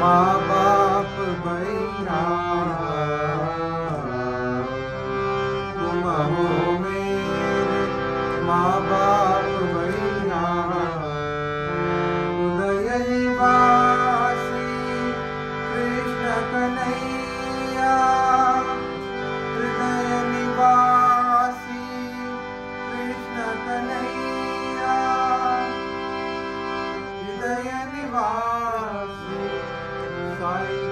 माँ बाप बैरा तुम माँ बाप बैरा उदय वासी कृष्ण कन्हैया। हृदय निवासी कृष्ण हृदय 哎。